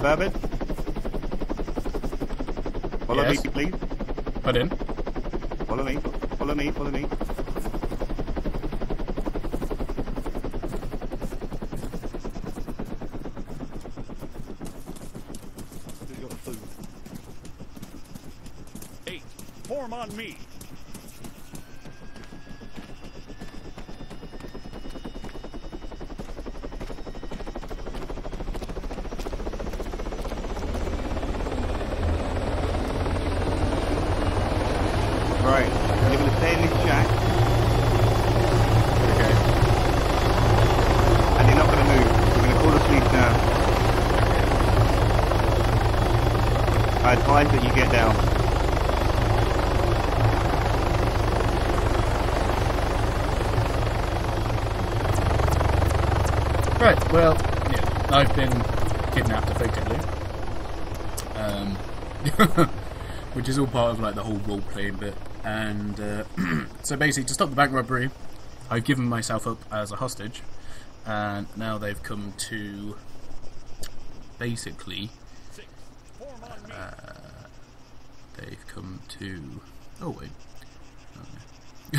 Van? Follow Yes. me, please. Put in. Follow me. Follow me. Follow me. Your food. Eight. Form on me. Right. You're going to stay in this shack, Okay. and you're not going to move. We're going to call the police now. That you get down. Right, well, yeah, I've been kidnapped effectively. Um, which is all part of like the whole role playing bit. And uh, so basically, to stop the bank robbery, I've given myself up as a hostage, and now they've come to basically Six. Form on me. They've come to. Oh wait.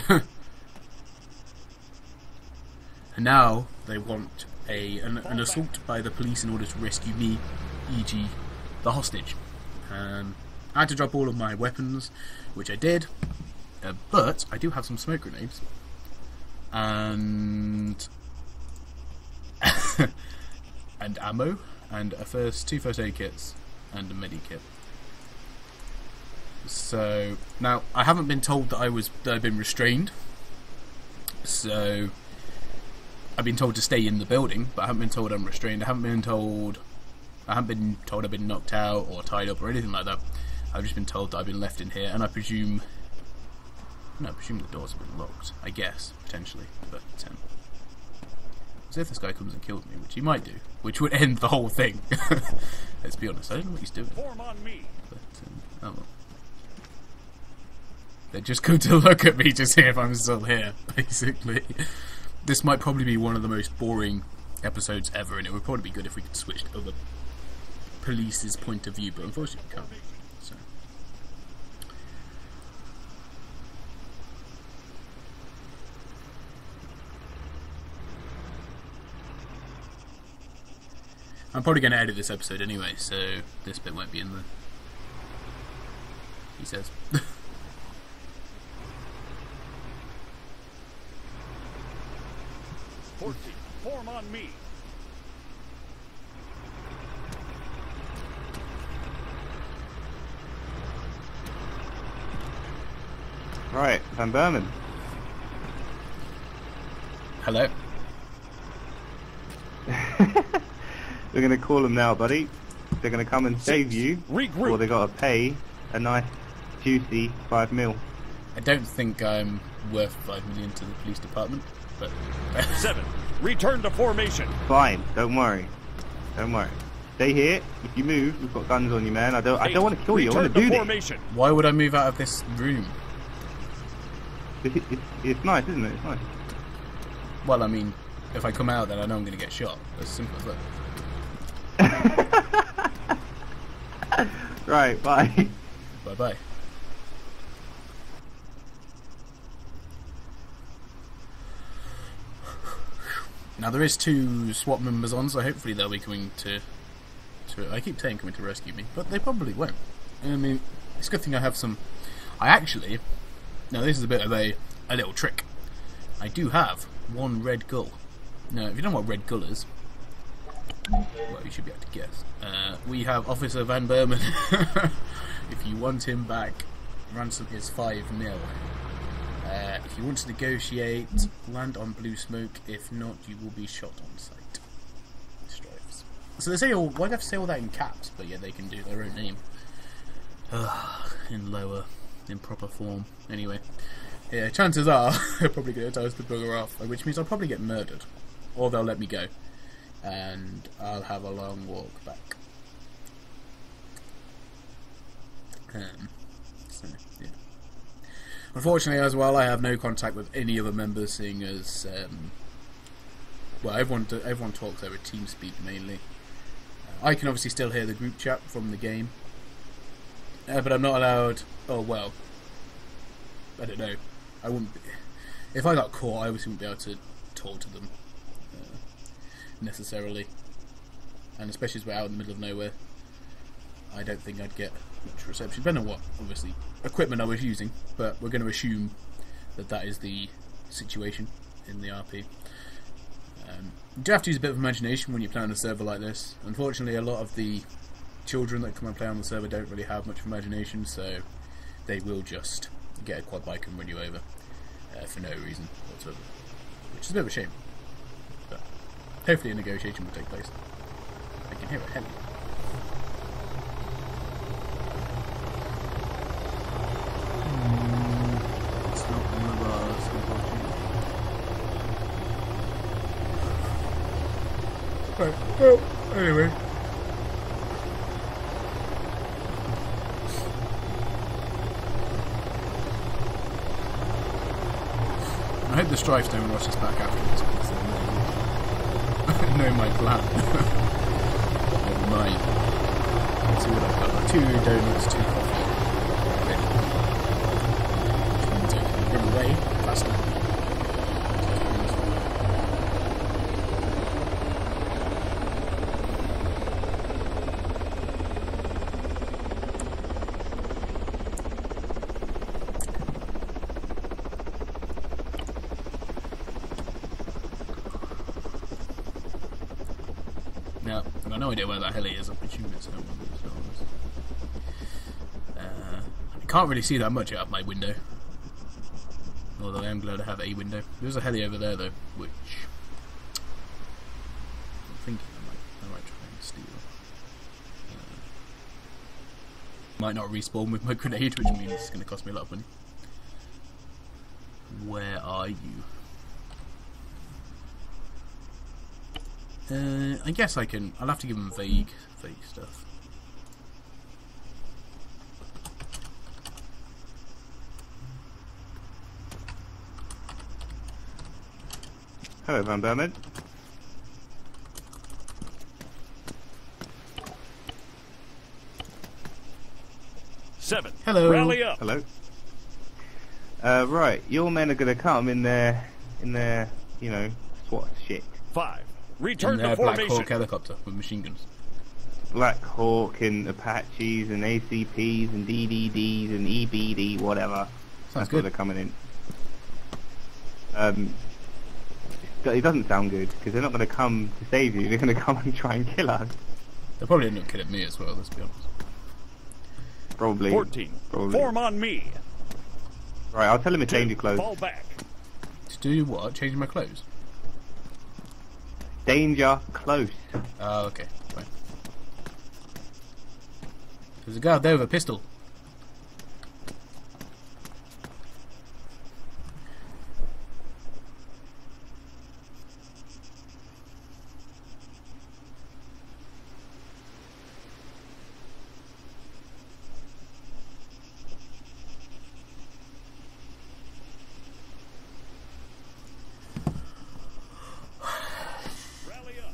No. and now they want a an, an assault by the police in order to rescue me, e.g., the hostage. Um, I had to drop all of my weapons, which I did, uh, but I do have some smoke grenades and and ammo and a first two first aid kits and a medi kit. So now I haven't been told that I was that I've been restrained. So I've been told to stay in the building, but I haven't been told I'm restrained. I haven't been told I haven't been told I've been knocked out or tied up or anything like that. I've just been told that I've been left in here, and I presume no, I presume the doors have been locked. I guess potentially, but um, as if this guy comes and kills me, which he might do, which would end the whole thing. Let's be honest. I don't know what he's doing. Form on me. But, um, oh well. They're just going to look at me to see if I'm still here, basically. This might probably be one of the most boring episodes ever, and it would probably be good if we could switch to other police's point of view, but unfortunately we can't. So. I'm probably going to edit this episode anyway, so this bit won't be in the. He says. Fourteen. Form on me. Right, Van Burman. Hello. We're going to call them now, buddy. They're going to come and save you, Regroup. or they got to pay a nice, juicy five mil. I don't think I'm worth five million to the police department, but Seven. Return to formation. Fine, don't worry. Don't worry. Stay here. If you move, we've got guns on you, man. I don't. I don't want to kill you. I want to do to this. why would I move out of this room? It's, it's, it's nice, isn't it? It's nice. Well, I mean, if I come out, then I know I'm going to get shot. As simple as that. Right, bye. Bye bye. Now there is two SWAT members on, so hopefully they'll be coming to. to I keep saying coming to rescue me, but they probably won't. I mean, it's a good thing I have some. I actually. Now this is a bit of a a little trick. I do have one red gull. Now, if you don't know what red gull is, well, you should be able to guess. Uh, we have Officer Van Burman. if you want him back, ransom is five mil. Uh, if you want to negotiate, land on blue smoke. If not, you will be shot on sight. Stripes. So they say all. Why do I have to say all that in caps? But yeah, they can do their own name. Ugh, in lower, in proper form. Anyway, yeah. Chances are they're probably going to tell us to bugger off, which means I'll probably get murdered, or they'll let me go, and I'll have a long walk back. Um, so, yeah. Unfortunately, as well, I have no contact with any other members, seeing as um, well, everyone everyone talks over TeamSpeak mainly. I can obviously still hear the group chat from the game, uh, but I'm not allowed. Oh well, I don't know. I wouldn't. Be, if I got caught, I obviously wouldn't be able to talk to them uh, necessarily, and especially as we're out in the middle of nowhere, I don't think I'd get much reception. Depending on what, obviously, equipment I was using, but we're going to assume that that is the situation in the RP. Um, you do have to use a bit of imagination when you play on a server like this. Unfortunately, a lot of the children that come and play on the server don't really have much imagination, so they will just get a quad bike and run you over uh, for no reason whatsoever, which is a bit of a shame. But hopefully, a negotiation will take place. I can hear a heli. Hmm, it's not one of ours, unfortunately. Right. Well, anyway. I hope the stripes don't rush us back afterwards because they know, my plan. Never. Let's see what I've got. Two donuts, two coffee. Okay. Means I away faster. Now, I've got no idea where that heli is. I'm assuming it's home. Uh, I can't really see that much out of my window. Although I am glad I have a window. There's a heli over there, though, which I'm thinking I might, I might try and steal. Uh, might not respawn with my grenade, which means it's going to cost me a lot of money. Where are you? Uh, I guess I can. I'll have to give him vague, vague stuff. Hello, Van Burman. Seven. Hello. Rally up. Hello. Uh, right, your men are gonna come in their, in their, you know, SWAT shit. Five. In Return their to Black formation. Hawk helicopter with machine guns. Black Hawk and Apaches and ACPs and DDDs and EBD, whatever. Sounds That's where good. they're coming in. Um, it doesn't sound good because they're not going to come to save you. They're going to come and try and kill us. They'll probably end up killing me as well. Let's be honest. Probably. 14. Probably. Form on me. Right, I'll tell him to change your clothes. Fall back. To do what? Changing my clothes? Danger close. Oh, okay. Fine. There's a guy there with a pistol. Rally up.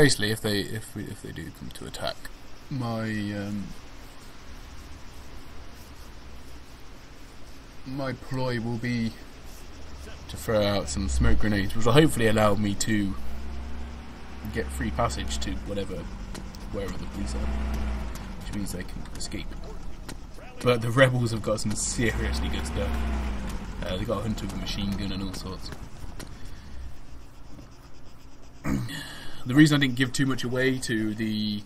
Basically, if they if we, if they do come to attack, my um, my ploy will be to throw out some smoke grenades, which will hopefully allow me to get free passage to whatever wherever the police are, which means they can escape. But the rebels have got some seriously good stuff. Uh, they got a hunter with a machine gun and all sorts. The reason I didn't give too much away to the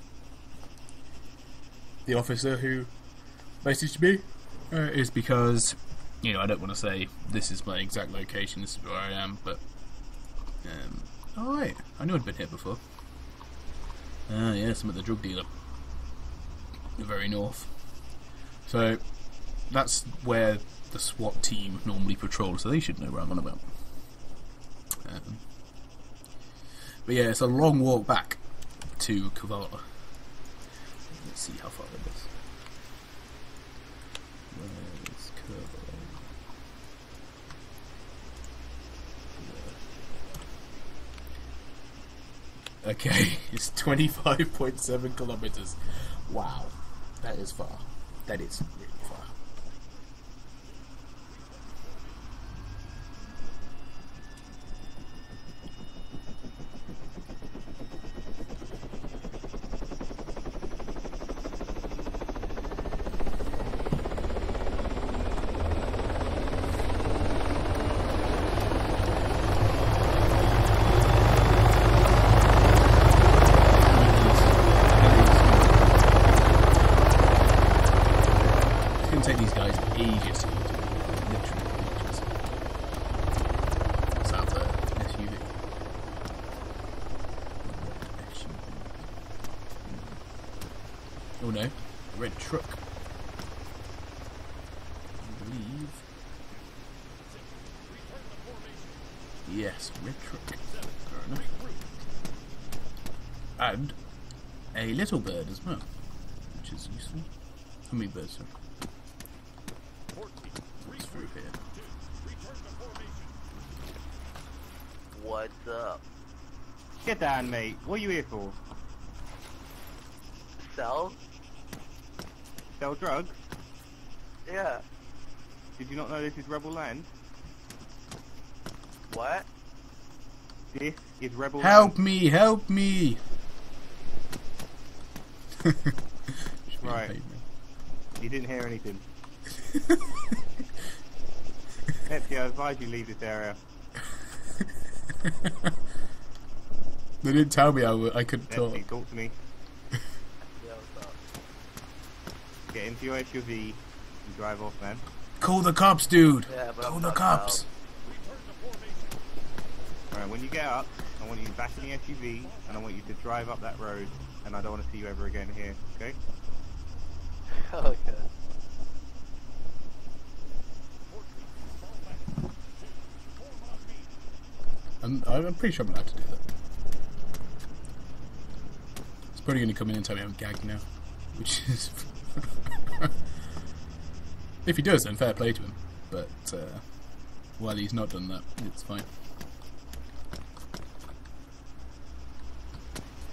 the officer who messaged me uh, is because you know I don't want to say this is my exact location, this is where I am, but um, oh wait, I knew I'd been here before. Ah, yes, I'm at the drug dealer, the very north. So that's where the SWAT team normally patrol, so they should know where I'm on about. Um, but yeah, it's a long walk back to Kavala. Let's see how far it is. Where is Kavala? Okay, it's 25.7 kilometers. Wow. That is far. That is really far. It's going to take these guys ages to. Literally ages. SUV. Oh no, a red truck. I believe. Yes, red truck. Fair enough. And a little bird as well, which is useful. Hummingbird, sorry. What's through here? What's up? Get down, mate. What are you here for? Sell? Sell drugs? Yeah. Did you not know this is rebel land? What? This is rebel Help land. me! Help me! Right. You didn't hear anything. Pepsi, I advise you leave this area. man. they didn't tell me I, w- I couldn't talk. Pepsi, talk to me. Yeah, what's up? Get into your SUV and drive off, man. Call the cops, dude! Yeah, but Call I'm the cops! Alright, when you get up, I want you back in the SUV, and I want you to drive up that road, and I don't want to see you ever again here, okay? okay. I'm, I'm pretty sure I'm allowed to do that. He's probably going to come in and tell me I'm gagged now. Which is. if he does, then fair play to him. But uh, while he's not done that, it's fine.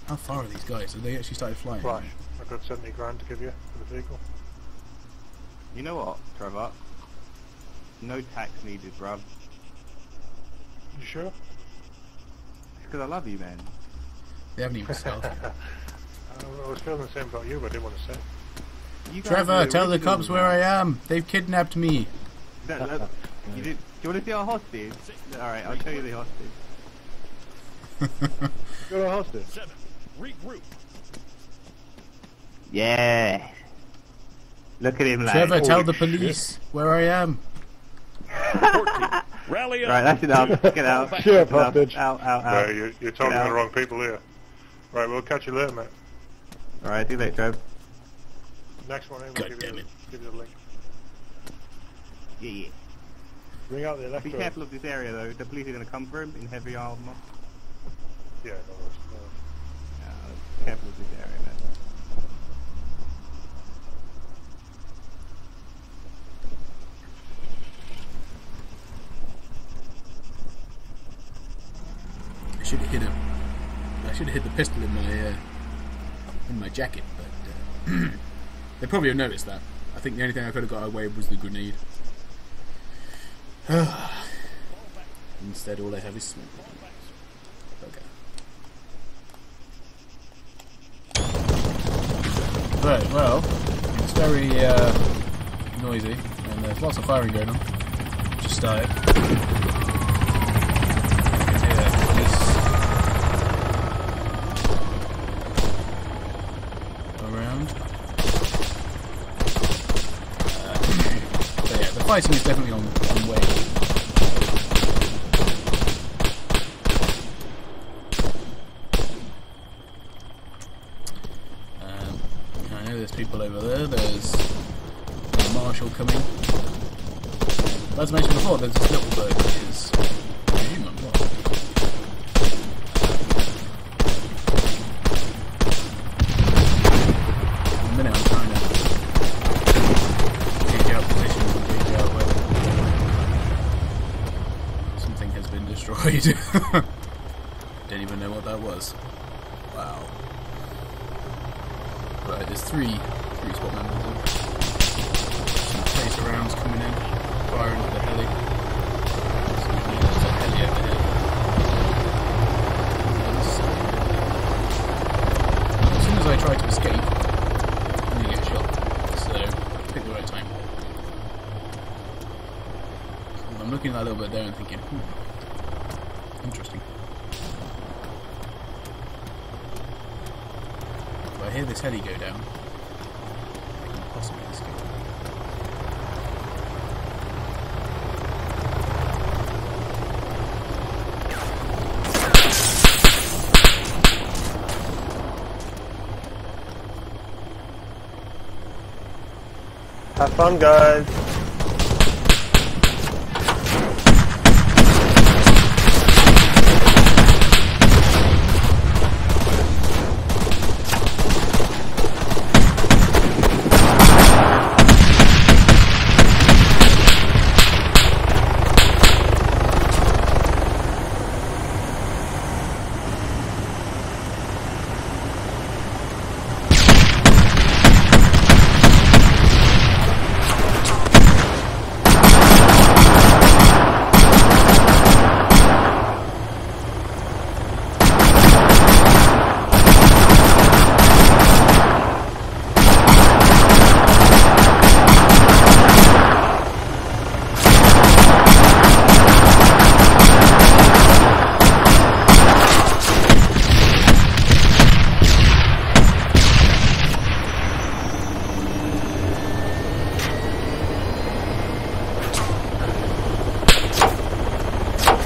How far are these guys? Have they actually started flying? Flash, I've got 70 grand to give you for the vehicle. You know what, Trevor? No tax needed, bruv. You sure? It's because I love you, man. They haven't even started yet. I was feeling the same about you, but I didn't want to say. You Trevor, are tell the cops where I am. They've kidnapped me. That- that- you did, do you want to see our hostage? Alright, I'll show you the hostage. You're a hostage. Seven. Regroup. Yeah. Look at him, like. Trevor, tell holy the shit. police where I am. 14. Rally up. Right, that's enough. Get out. Shut up, That's enough. hostage. Out, out, Right, out. you, you're talking Get to the out. wrong people here. Right, we'll catch you later, mate. Alright, see you later, Trev. Next one in, we'll God give, damn you, it. give you the link. Yeah, yeah. Bring out the left. Be careful of this area, though. The police are going to come for him in heavy armor. Yeah, no worries. No worries. Uh, careful of this area, man. I should have hit him. I should have hit the pistol in my uh, in my jacket, but uh, they probably have noticed that. I think the only thing I could have got away with was the grenade. Instead, all I have is smoke. Okay. Right. Well, it's very uh, noisy, and there's lots of firing going on. Just started. Fighting is definitely on, on way. Um, I know there's people over there. There's a marshal coming. As mentioned before, there's this little bird that is human. What? In a minute, I'm trying to gauge out position and gauge out whether something has been destroyed. Don't even know what that was. Wow. Right, there's three three squad members. in. Some tracer rounds coming in, firing into the heli. So, yeah, there's a heli over here. As soon as I try to escape, I'm gonna get shot. So pick the right time. I'm looking at that a little bit there and thinking, hmm, interesting. If I hear this heli go down, I can possibly escape. Have fun, guys.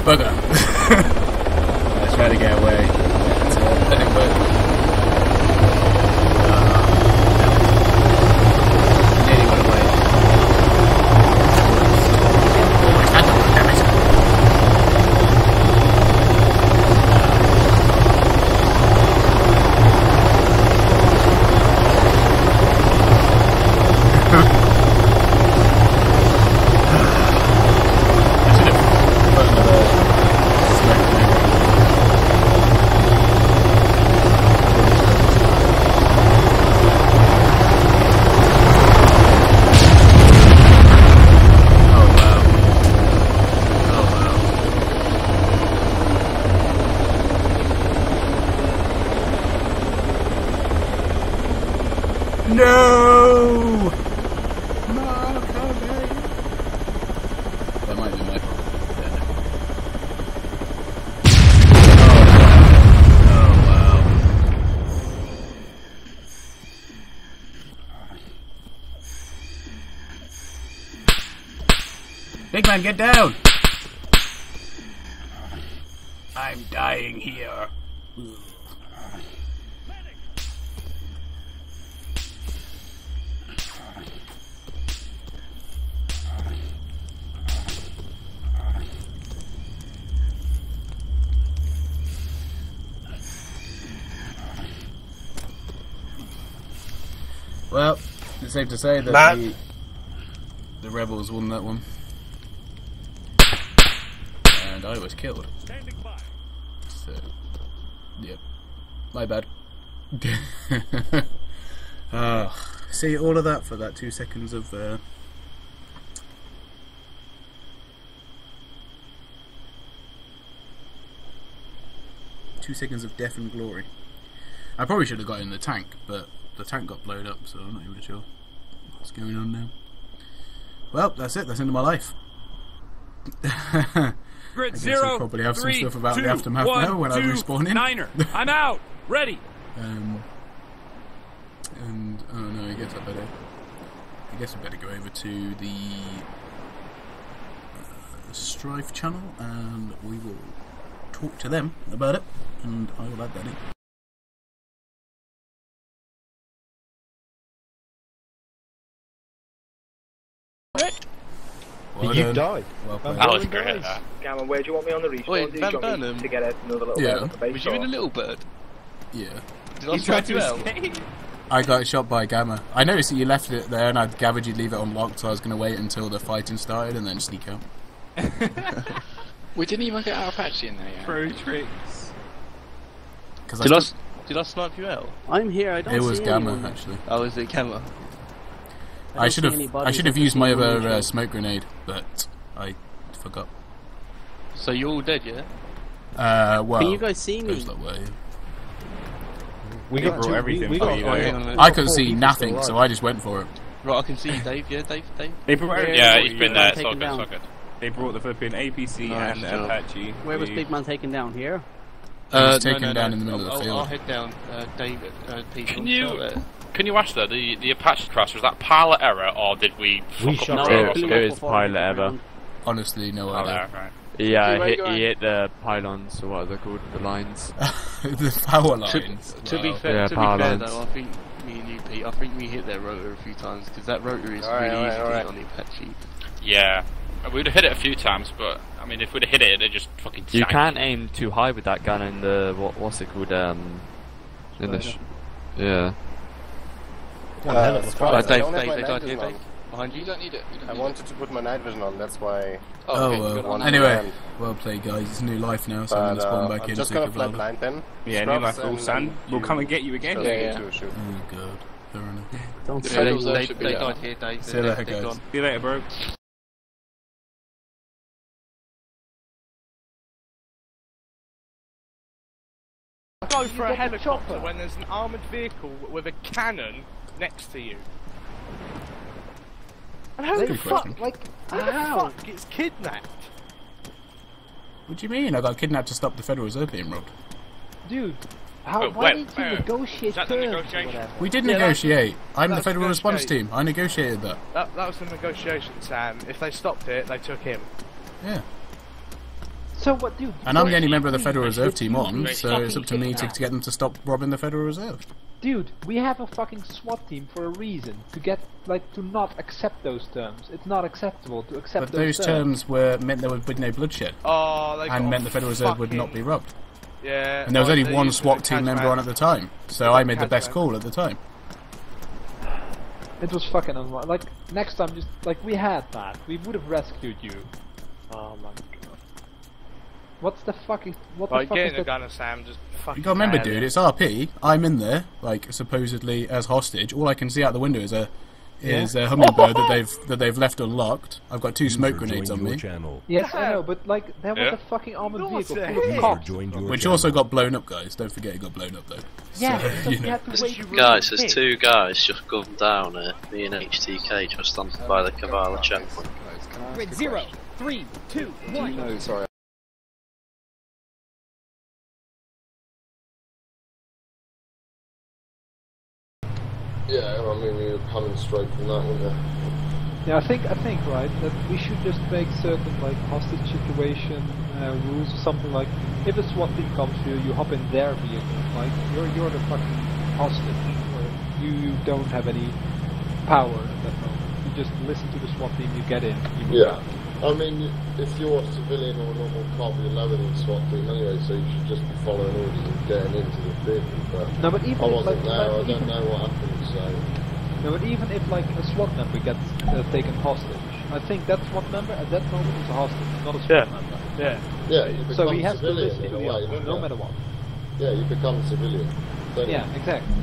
Bugger. I tried to get away. But, uh, that didn't work. Uh, nearly went away. Almost had to run, damn it. I should have put another smoke grenade. Oh wow. Oh wow. No! That might be my. Oh wow. Big man, get down! I'm dying here. Safe to say that Matt? the, the rebels won that one. And I was killed. Standing by. So, yep. My bad. uh, see, all of that for that two seconds of. Uh, two seconds of death and glory. I probably should have got in the tank, but the tank got blown up, so I'm not even sure what's going on now. Well, that's it. That's into my life. Grid zero. probably have some stuff about the two, aftermath one, now when I respawn in. Niner. I'm out. Ready. Um, and oh no, I guess I better. I guess I better go over to the uh, Strife channel, and we will talk to them about it, and I will add that in. Well you done. died. Well played. That was great. dies. Gammon, where do you want me on the respawn? Wait, do you Van want me Burnham? to get out another little Yeah. bit on the base? Was you in a little bird? Yeah. Did I start you out? I got shot by Gamma. I noticed that you left it there, and I gathered you'd leave it unlocked, so I was going to wait until the fighting started and then sneak out. We didn't even get our Apache in there yet. Pro tricks. Because I, Did I Did I snipe you out? I'm here. I don't It was Gamma, anyone. actually. Oh, is it camera? I I should have I should have used my other uh, smoke grenade, but I forgot. So you're all dead, yeah? Uh, well, Can you guys see me? goes that way. We They got two, everything we, we got you, Oh, though. hang on a minute. I couldn't see nothing, so. I just went for it. Right, I can see you, Dave. Yeah, Dave, Dave. They brought Yeah, for he's you, been though. there. It's all good. It's all good. They brought the flipping APC Nice and the job. Apache. Where was you. Big Man taken down? Here? Uh, taken no, no, down no. in the middle of the I'll, field. I'll head down. Uh, David, uh, Pete. Can you- start there. Can you ask though, the the Apache crash was that pilot error or did we? We up shot the it. road or blew something? up It was pilot we hit the ever. Honestly, no Pilot idea. error, right. Yeah, See, where hit, he hit the pylons, or what are they called? The lines. the power To, lines. to be Wow. fair, Yeah, to be power fair lines. though, I think me and you, Pete, I think we hit their rotor a few times because that rotor is Alright, really alright, easy to hit on the Apache. Yeah, we'd have hit it a few times, but I mean, if we'd have hit it, it'd just fucking. You sank. can't aim too high with that gun in the what? What's it called? Um, in the sh- yeah. One Uh, hell of a Scott, I Dave, don't have Dave, my they night died here, vision Dave. on. Behind you. You don't need it. You don't I need wanted to put my night vision on, that's why. Oh, okay, well. good one Anyway, well played, guys. It's new life now, so I'm But gonna spawn uh, back I'm in just and gonna take fly blind then. Yeah, new Scrubs life all and sun. We'll come and get you again. Shoot, Yeah, shoot, shoot. Oh god, fair enough. Don't Yeah, say they, Federals there they, should be they died here, Dave. See you They're- later, they're guys. See you later, bro. Go for a helicopter when there's an armoured vehicle with a cannon next to you. And who Good the fuck, question. like, who the fuck gets kidnapped? What do you mean? I got kidnapped to stop the Federal Reserve being robbed. Dude, how, But why when- didn't you where? negotiate Is that the terms or whatever? We did Yeah, that- negotiate. I'm the Federal Response. Team. I negotiated that. That, that was the negotiation, Sam. If they stopped it, they took him. Yeah. So what, dude? And I'm the only member of the Federal Reserve Team on, so it's up to me to, to get them to stop robbing the Federal Reserve. Dude, we have a fucking SWAT team for a reason. To get, like, to not accept those terms. It's not acceptable to accept those. But those terms were meant there would be no bloodshed, Oh, they and meant the Federal Reserve would not be robbed. Yeah. And there was oh, only one used SWAT team member man. on at the time, so I made the best man. call at the time. It was fucking unwise. Like, next time, just, like, we had that. We would have rescued you. My god. What's the fucking, what Right, the fuck get is in the that? gunner, Sam. Just fucking. You gotta remember, nail it. dude, it's RP. I'm in there, like supposedly as hostage. All I can see out the window is a is a hummingbird that they've that they've left unlocked. I've got two smoke grenades on me, Channel. Yes, I know, but, like, there was Yeah. a fucking armored No, vehicle full of cops. which also got blown up, guys. Don't forget it got blown up though. Yeah, So, so you know. had to wait for Guys, there's two guys just gone down here. Me and HTK just on by the Kavala checkpoint. Grid zero, three, two, one. No, sorry. Yeah, I mean, were coming straight from that, weren't we? Yeah, I think I think right that we should just make certain like hostage situation uh, rules or something like if a SWAT team comes to you, you hop in their vehicle. Like you're you're the fucking hostage. Or you you don't have any power at that moment. You just listen to the SWAT team. You get in. You move Yeah. out. I mean, if you're a civilian or a normal cop, you're lower than SWAT team anyway, so you should just be following orders and getting into the vehicle. But, No, but even I if, wasn't like, there, I don't know what happened, so... No, but even if like a SWAT member gets uh, taken hostage, I think that SWAT member at that moment is a hostage, not a SWAT Yeah. member. Yeah. Yeah, you So he has to civilian listen to the way, others, no you? matter what. Yeah, you become civilian. don't you? Yeah, exactly.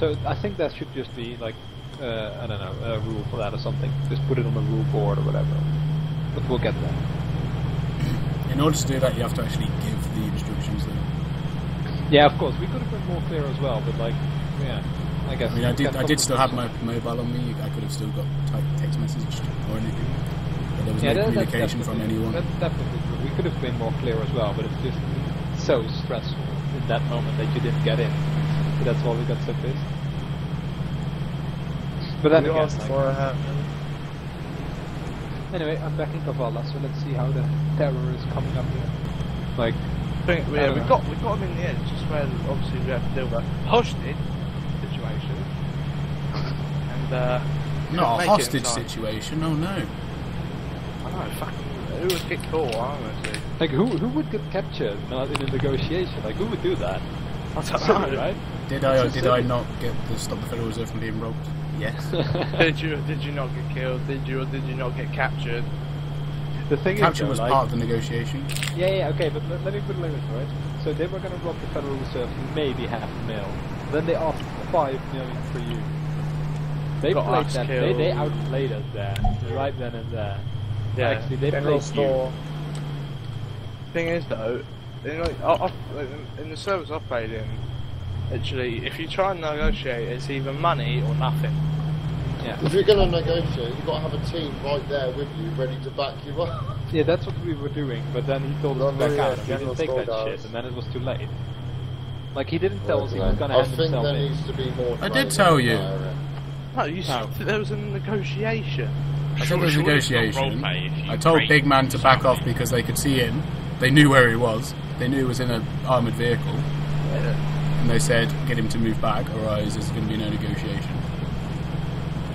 So I think that should just be like, uh, I don't know, a rule for that or something. Just put it on the rule board or whatever. But we'll get there. In order to do that, you have to actually give the instructions. Though. Yeah, of course. We could have been more clear as well, but like, yeah, I guess. I mean, I did. I did still have my mobile on me. I could have still got type text message or anything. But there was yeah, no that- communication from anyone. That's definitely true. We could have been more clear as well, but it's just so stressful in that moment that you didn't get in. So that's why we got so pissed. But then again, like, for a anyway, I'm back in Kavala, so let's see how the terror is coming up here. Like, I think yeah, we know. got we got him in the end. Just where obviously we have to deal with a hostage situation. And uh, Not a couldn't make it in hostage time. situation. Oh no. I know, fucking. Who would get caught? Honestly. like who who would get captured not in a negotiation? Like who would do that? I don't Silly, know. right? Did I or did silly. I not get to stop the Federal Reserve from being robbed? Yes. did you did you not get killed? Did you or did you not get captured? The thing is, Capture though, was like, part of the negotiation. Yeah, yeah, okay, but let, let me put a limit to it. So they were going to rob the Federal Reserve for maybe half a mil. Then they asked for five million for you. They Got played us that. They, they outplayed us there, right then and there. Yeah. Actually, they General played store. Thing is though, in, like, I- I- in- in the service I played in, actually, if you try and negotiate, it's either money or nothing. Yeah. If you're going to negotiate, you've got to have a team right there with you, ready to back you up. Yeah, that's what we were doing. But then he told us to back yeah, out. and We didn't take that does. shit, and then it was too late. Like he didn't tell us he was going to hand think himself there in. needs to be more. I did training tell you. there, No, you said there was a negotiation. I said Sure- there was surely it's not negotiation. roleplay if you I told break Big Man to back off something. because they could see him. They knew where he was. They knew he was in an armoured vehicle. And they said, get him to move back, otherwise there's going to be no negotiation.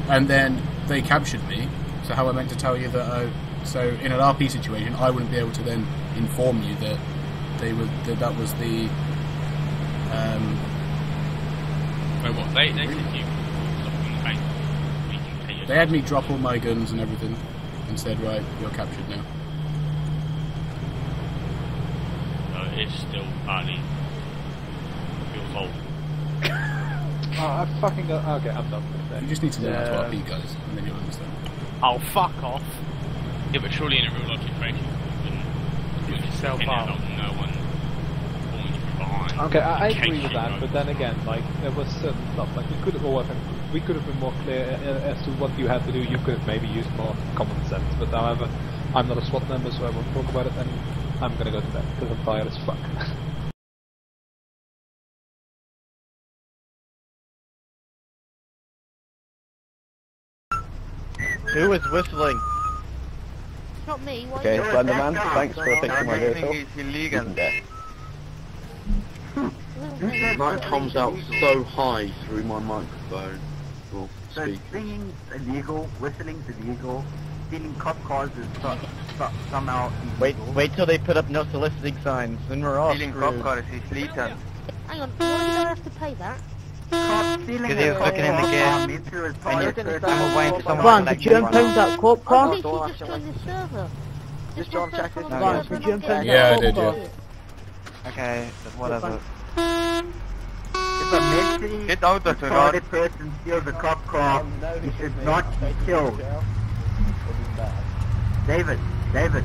And then they captured me. So how am I meant to tell you that? I, so in an RP situation, I wouldn't be able to then inform you that they were that that was the. Um, Wait, what? They, they said you something like we can pay you. they had me drop all my guns and everything, and said, right, you're captured now. So it's still partly your fault. Oh, I fucking got. Okay, I'm done You just need to learn how Yeah. to RP, guys, and then you'll understand. Oh, fuck off. Yeah, but surely in a real life situation, you wouldn't Give put yourself in up. not no one pulling you from behind. Okay, I, I agree with that, but then again, like there was certain stuff like we could have all have, we could have been more clear uh, as to what you had to do. You could have maybe used more common sense, but however, I'm not a SWAT member, so I won't talk about it, and I'm gonna go to bed because I'm tired as fuck. Who was whistling? Not me. Why Okay, you- Slenderman, thanks for fixing my vehicle. illegal. Night Night comes out so high through my microphone. Well, So speak. singing's illegal, whistling's illegal, stealing cop cars is so, so, somehow Wait, illegal. wait till they put up no soliciting signs, then we're all Stealing cop cars is illegal. Hang on. Why did I have to pay that? Cop stealing Because he was looking in the car gear. means you're a And tired you're. I'm waiting for someone Ron, to did like you me. impound that cop I car? literally just joined the server. This is my first time on the Ron, did you and I'm impound getting Yeah, I did, yeah. Okay, whatever. If a mentally Get out of the retarded person steals a cop car, he should not be killed. David, David,